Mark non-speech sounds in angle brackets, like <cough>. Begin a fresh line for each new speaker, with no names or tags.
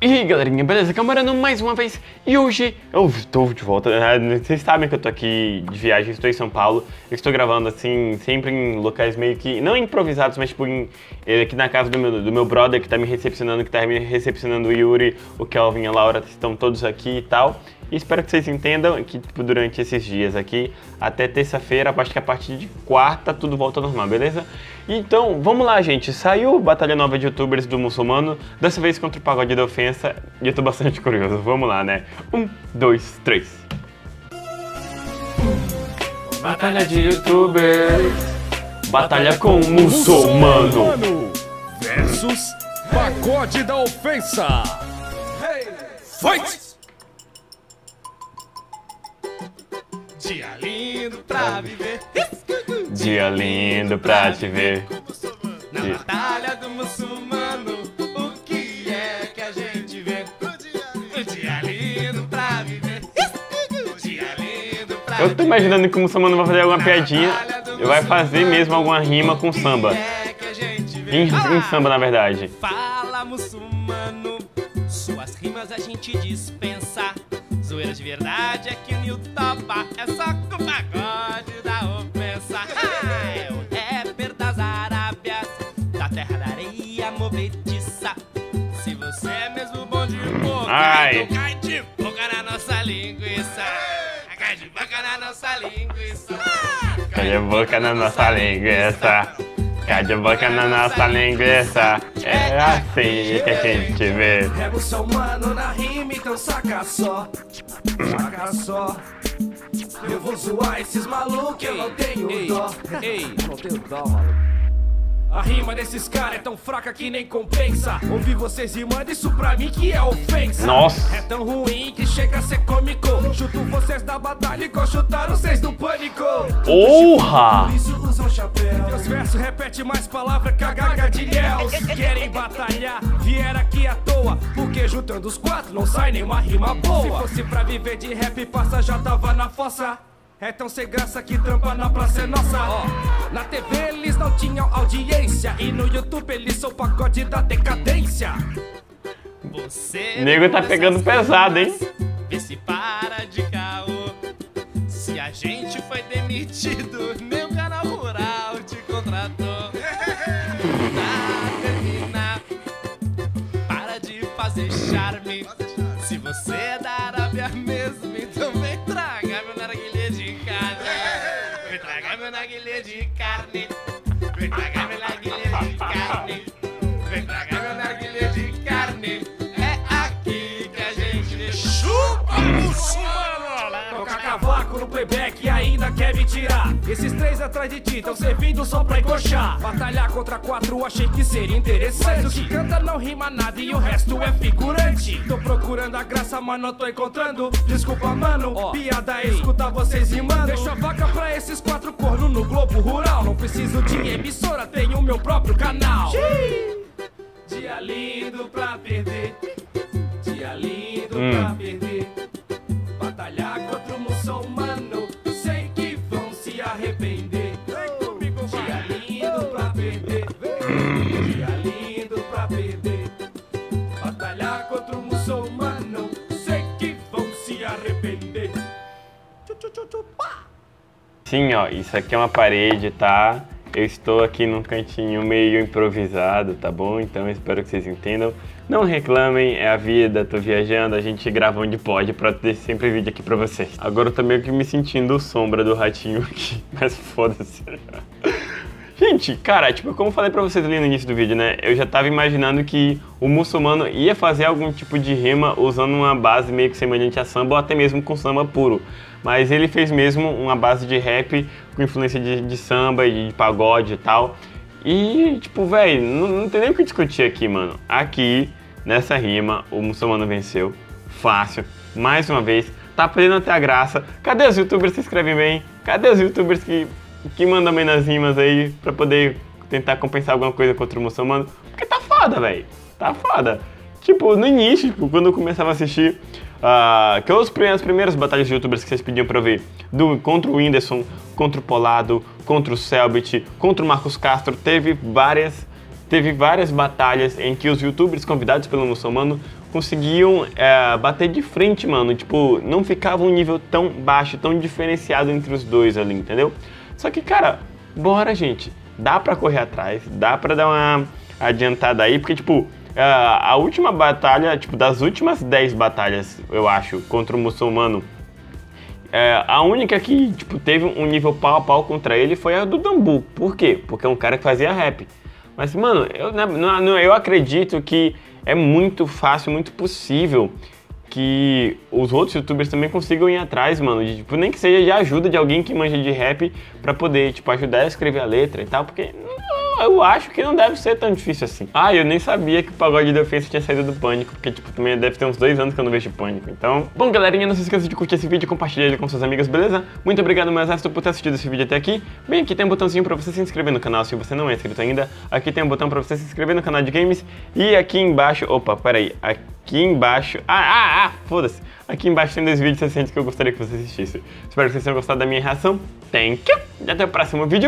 E aí galerinha, beleza? Camarano mais uma vez e hoje eu estou de volta, né? vocês sabem que eu tô aqui de viagem, estou em São Paulo eu estou gravando assim, sempre em locais meio que, não improvisados, mas tipo em, aqui na casa do meu, do meu brother que tá me recepcionando, que tá me recepcionando o Yuri, o Kelvin a Laura estão todos aqui e tal e espero que vocês entendam que tipo, durante esses dias aqui, até terça-feira, acho que a partir de quarta tudo volta ao normal, beleza? Então, vamos lá, gente. Saiu Batalha Nova de Youtubers do Muçulmano, dessa vez contra o Pagode da Ofensa, e eu tô bastante curioso. Vamos lá, né? Um, dois, três. Batalha de Youtubers. Batalha com o Muçulmano.
Versus Pagode da Ofensa. Fight!
Dia lindo pra viver.
Dia lindo pra te ver.
Na
Dia-
batalha do muçulmano, o que é que a gente vê? O dia lindo pra viver. O dia lindo pra
Eu tô imaginando que o muçulmano vai fazer alguma piadinha e vai fazer mesmo alguma rima com samba.
é?
Em, em samba, na verdade.
Fala muçulmano, suas rimas a gente dispensa. Zoeira de verdade aqui no Yutoba é só com o pagode da ofensa. Ah, é o rapper das Arábias, da terra da areia movediça. Se você é mesmo bom de boca,
Ai.
então cai de boca na nossa linguiça. Cai de boca na nossa linguiça.
Cai a boca na nossa linguiça. Cai a boca na nossa linguiça. É assim que a gente vê.
É muçulmano na rima, então saca só. Saca só. Eu vou zoar esses malucos, eu não tenho dó.
ei.
Eu não tenho dó, maluco. A rima desses caras é tão fraca que nem compensa. Ouvir vocês rimando, isso pra mim que é ofensa.
Nossa.
É tão ruim que chega a ser cômico. Chuto vocês da batalha igual chutaram vocês do pânico.
Porra!
Versos repete mais palavras que a gaga de Léus. Querem batalhar, vieram aqui à toa. Porque juntando os quatro não sai nenhuma rima boa. Se fosse pra viver de rap, passa já tava na fossa. É tão sem graça que trampa na praça é nossa. Ó, na TV eles não tinham audiência. E no YouTube eles são o pacote da decadência.
Você
nego tá pegando pesado, hein?
Vê se para de caô. Se a gente foi demitido, charme. Se você é da Arábia mesmo, então vem tragar meu narguilé de carne. Vem tragar meu narguilé de carne. Vem tragar meu narguilé de carne. Vem tragar meu narguilé
cavaco no playback e ainda quer me tirar. Esses três atrás de ti estão servindo só pra encoxar. Batalhar contra quatro achei que seria interessante. O que canta não rima nada e o resto é figurante. Tô procurando a graça, mas não tô encontrando. Desculpa, mano, piada é escutar vocês rimando. Deixa a vaca pra esses quatro cornos no Globo Rural. Não preciso de emissora, tenho meu próprio canal. Dia lindo pra perder. Dia lindo
Hum.
pra perder. Perder. Batalhar contra o muçulmano, sei que vão se arrepender.
Sim, ó, isso aqui é uma parede, tá? Eu estou aqui num cantinho meio improvisado, tá bom? Então espero que vocês entendam. Não reclamem, é a vida, tô viajando, a gente grava onde pode pra ter sempre vídeo aqui pra vocês. Agora eu tô meio que me sentindo sombra do ratinho aqui, <laughs> mas foda-se. Gente, cara, tipo, como eu falei pra vocês ali no início do vídeo, né? Eu já tava imaginando que o muçulmano ia fazer algum tipo de rima usando uma base meio que semelhante a samba ou até mesmo com samba puro. Mas ele fez mesmo uma base de rap com influência de, de samba e de pagode e tal. E, tipo, velho, não, não tem nem o que discutir aqui, mano. Aqui, nessa rima, o muçulmano venceu. Fácil. Mais uma vez. Tá perdendo até a graça. Cadê os youtubers que escrevem bem? Cadê os youtubers que, que mandam bem nas rimas aí pra poder tentar compensar alguma coisa contra o muçulmano? Porque tá foda, velho. Tá foda. Tipo, no início, tipo, quando eu começava a assistir, ah, que os primeiros, as primeiras batalhas de youtubers que vocês pediam pra ver, do, contra o Whindersson, contra o Polado, contra o Selbit, contra o Marcos Castro, teve várias teve várias batalhas em que os youtubers convidados pelo muçulmano conseguiam é, bater de frente, mano. Tipo, não ficava um nível tão baixo, tão diferenciado entre os dois ali, entendeu? Só que, cara, bora, gente. Dá pra correr atrás, dá pra dar uma adiantada aí, porque, tipo, a última batalha, tipo, das últimas 10 batalhas, eu acho, contra o muçulmano, é, a única que tipo, teve um nível pau a pau contra ele foi a do Dambu. Por quê? Porque é um cara que fazia rap. Mas, mano, eu, eu acredito que é muito fácil, muito possível que os outros youtubers também consigam ir atrás, mano, de, tipo, nem que seja de ajuda de alguém que manja de rap para poder, tipo, ajudar a escrever a letra e tal, porque eu acho que não deve ser tão difícil assim. Ah, eu nem sabia que o pagode de ofensa tinha saído do pânico, porque, tipo, também deve ter uns dois anos que eu não vejo pânico. Então, bom, galerinha, não se esqueça de curtir esse vídeo e compartilhar ele com seus amigos, beleza? Muito obrigado, meu exército, por ter assistido esse vídeo até aqui. Bem, aqui tem um botãozinho pra você se inscrever no canal se você não é inscrito ainda. Aqui tem um botão pra você se inscrever no canal de games. E aqui embaixo, opa, peraí, aqui embaixo, ah, ah, ah, foda-se. Aqui embaixo tem dois vídeos recentes que eu gostaria que você assistisse. Espero que vocês tenham gostado da minha reação. Thank you! E até o próximo vídeo.